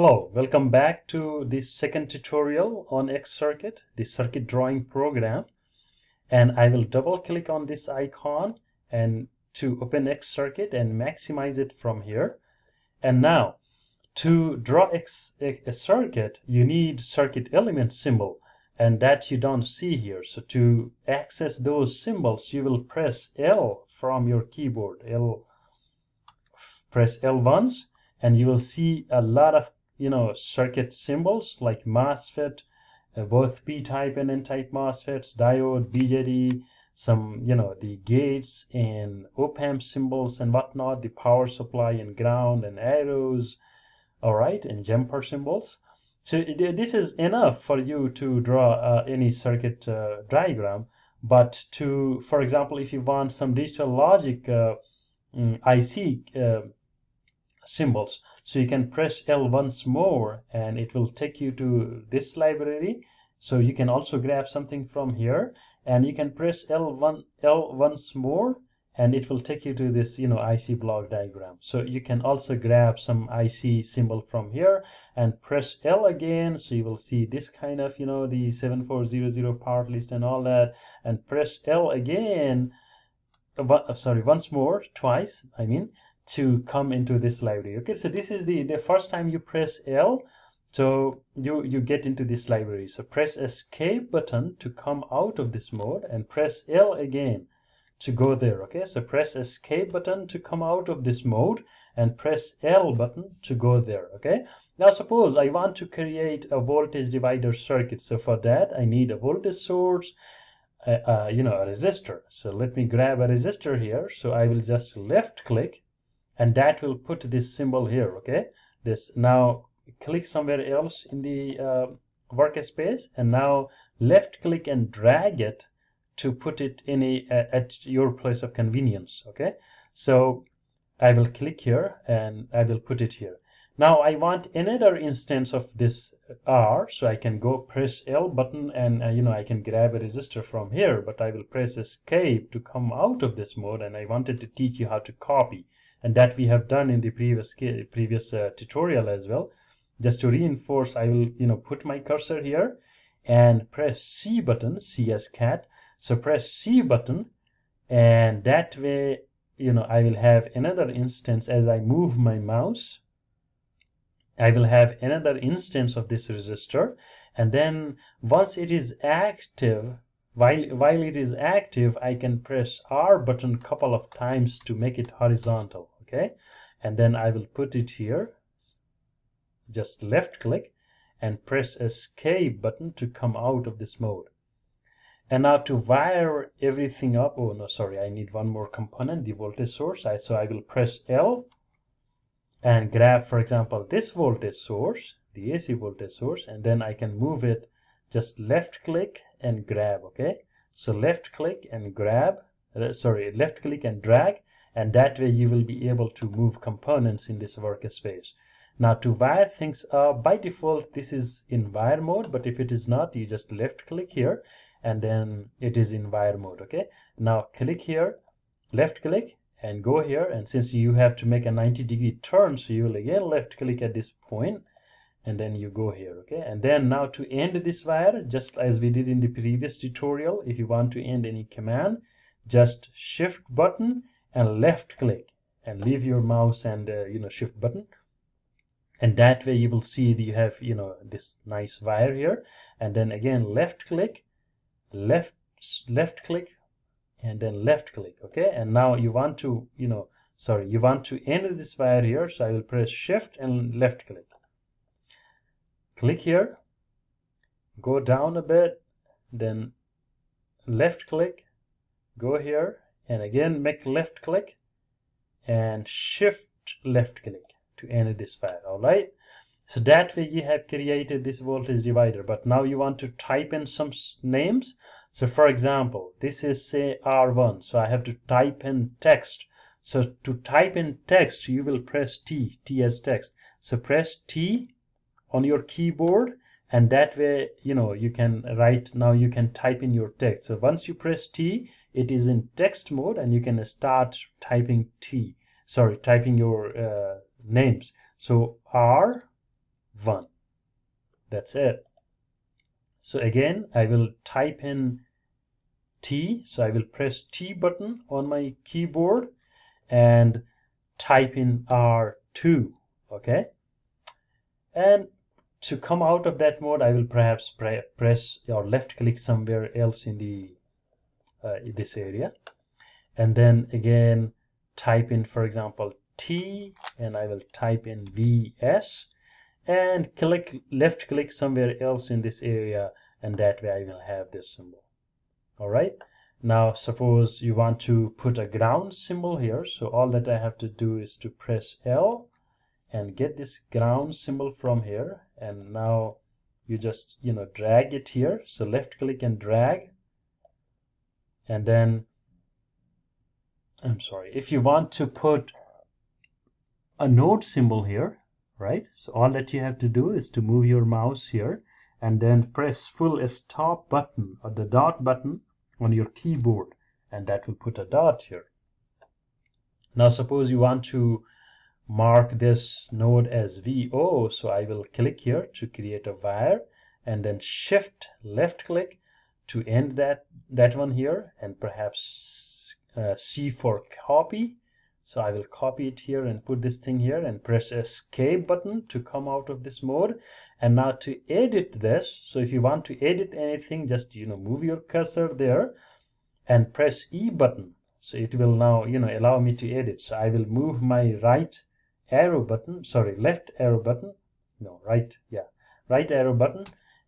Hello, welcome back to the second tutorial on X circuit, the circuit drawing program. And I will double click on this icon and to open X circuit and maximize it from here. And now to draw X, a circuit, you need circuit element symbol and that you don't see here. So to access those symbols, you will press L from your keyboard. L, press L once and you will see a lot of you know circuit symbols like MOSFET, uh, both P-type and N-type MOSFETs, diode, BJT, some you know the gates and op-amp symbols and whatnot, the power supply and ground and arrows, all right, and jumper symbols. So this is enough for you to draw uh, any circuit uh, diagram. But to, for example, if you want some digital logic uh, mm, IC uh, symbols. So you can press L once more and it will take you to this library. So you can also grab something from here and you can press L1 L once more and it will take you to this you know IC block diagram. So you can also grab some IC symbol from here and press L again so you will see this kind of you know the 7400 part list and all that and press L again uh, sorry once more twice I mean to come into this library. Okay so this is the the first time you press L so you you get into this library. So press escape button to come out of this mode and press L again to go there. Okay so press escape button to come out of this mode and press L button to go there. Okay now suppose I want to create a voltage divider circuit. So for that I need a voltage source uh, uh, you know a resistor. So let me grab a resistor here. So I will just left click and that will put this symbol here okay? This now click somewhere else in the uh, workspace and now left click and drag it to put it in a at your place of convenience okay? So I will click here and I will put it here. Now I want another instance of this R so I can go press L button and uh, you know I can grab a resistor from here but I will press escape to come out of this mode and I wanted to teach you how to copy and that we have done in the previous previous uh, tutorial as well. Just to reinforce I will you know put my cursor here and press C button C as cat. So press C button and that way you know I will have another instance as I move my mouse. I will have another instance of this resistor. And then once it is active while, while it is active, I can press R button couple of times to make it horizontal, okay? And then I will put it here, just left click and press escape button to come out of this mode. And now to wire everything up, oh no, sorry, I need one more component, the voltage source. I, so I will press L and grab, for example, this voltage source, the AC voltage source, and then I can move it just left click and grab okay? So left click and grab uh, sorry left click and drag and that way you will be able to move components in this workspace now to wire things up by default this is in wire mode but if it is not you just left click here and then it is in wire mode okay? Now click here left click and go here and since you have to make a 90 degree turn so you will again left click at this point and then you go here okay? And then now to end this wire just as we did in the previous tutorial if you want to end any command just shift button and left click and leave your mouse and uh, you know shift button. And that way you will see that you have you know this nice wire here. And then again left click left left click and then left click okay? And now you want to you know sorry you want to end this wire here so I will press shift and left click click here go down a bit then left click go here and again make left click and shift left click to end this file all right? So that way you have created this voltage divider but now you want to type in some names. So for example this is say R1 so I have to type in text. So to type in text you will press T T as text. So press T on your keyboard and that way you know you can write now you can type in your text. So once you press T it is in text mode and you can start typing T sorry typing your uh, names. So R one. that's it. So again I will type in T. So I will press T button on my keyboard and type in R2 okay? And to come out of that mode I will perhaps pre press or left click somewhere else in the uh, in this area. And then again type in for example T and I will type in VS and click left click somewhere else in this area and that way I will have this symbol. All right? Now suppose you want to put a ground symbol here. So all that I have to do is to press L and get this ground symbol from here. And now you just you know drag it here. So left click and drag. And then I'm sorry if you want to put a node symbol here right? So all that you have to do is to move your mouse here and then press full stop button or the dot button on your keyboard. And that will put a dot here. Now suppose you want to mark this node as VO so I will click here to create a wire and then shift left click to end that that one here and perhaps uh, C for copy. So I will copy it here and put this thing here and press escape button to come out of this mode. And now to edit this so if you want to edit anything just you know move your cursor there and press E button. So it will now you know allow me to edit. So I will move my right arrow button sorry left arrow button. No right yeah right arrow button.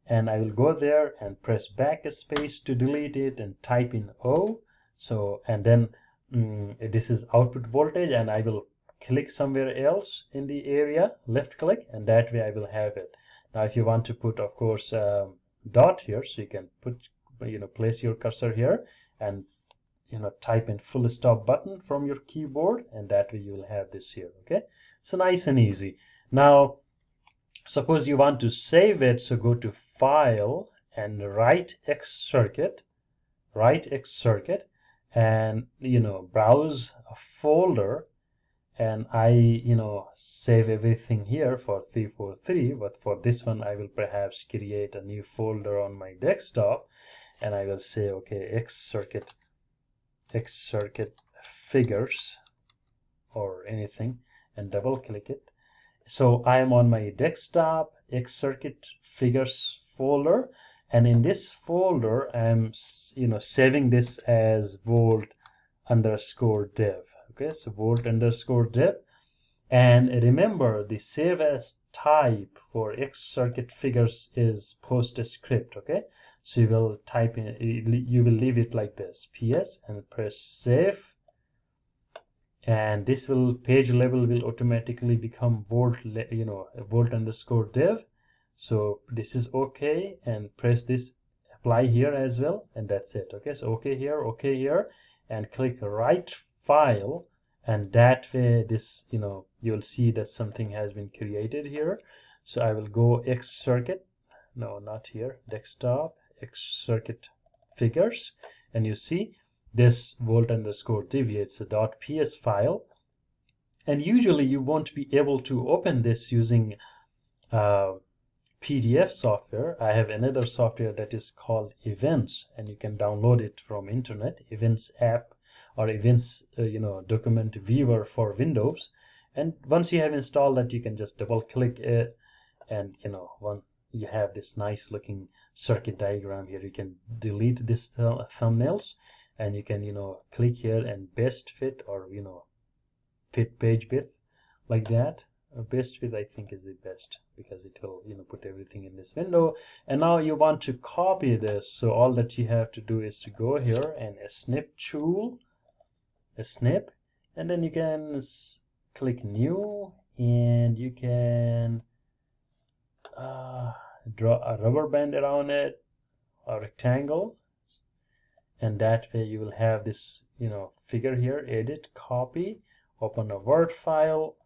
And I will go there and press back a space to delete it and type in O. So and then mm, this is output voltage and I will click somewhere else in the area left click and that way I will have it. Now if you want to put of course dot here so you can put you know place your cursor here and you know type in full stop button from your keyboard and that way you will have this here okay so nice and easy. Now, suppose you want to save it. So go to File and Write X Circuit, Write X Circuit, and you know browse a folder. And I, you know, save everything here for 343. But for this one, I will perhaps create a new folder on my desktop, and I will say, okay, X Circuit, X Circuit figures, or anything and double click it. So I am on my desktop X circuit figures folder and in this folder I'm you know saving this as volt underscore dev. Okay so volt underscore dev. And remember the save as type for X circuit figures is PostScript okay? So you will type in you will leave it like this ps and press save and this will page level will automatically become volt you know volt underscore dev. So this is okay and press this apply here as well and that's it. Okay so okay here okay here and click write file. And that way this you know you'll see that something has been created here. So I will go X circuit. No not here. Desktop X circuit figures. And you see this volt underscore deviates a .ps file. And usually you won't be able to open this using uh, PDF software. I have another software that is called Evince and you can download it from internet, Evince app or Evince uh, you know document viewer for Windows. And once you have installed that you can just double click it and you know one you have this nice looking circuit diagram here. You can delete this th thumbnails and you can you know click here and best fit or you know fit page width like that. Uh, best fit I think is the best because it will you know put everything in this window. And now you want to copy this. So all that you have to do is to go here and a snip tool a snip and then you can click new and you can uh, draw a rubber band around it a rectangle and that way you will have this you know figure here edit copy open a word file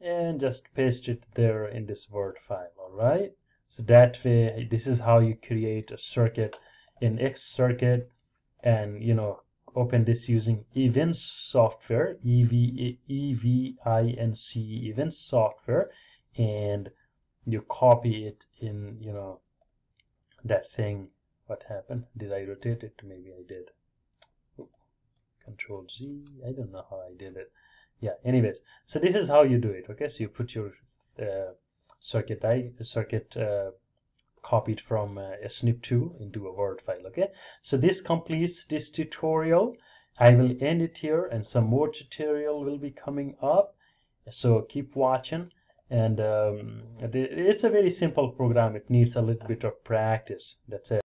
and just paste it there in this word file all right? So that way this is how you create a circuit in X circuit and you know open this using Evince software e v e v i n c Evince software and you copy it in you know that thing what happened? Did I rotate it? Maybe I did. Control Z I don't know how I did it. Yeah anyways. So this is how you do it okay? So you put your uh, circuit die circuit uh, copied from uh, a snip tool into a word file okay? So this completes this tutorial. I will end it here and some more tutorial will be coming up. So keep watching and um, it's a very simple program. It needs a little bit of practice. That's it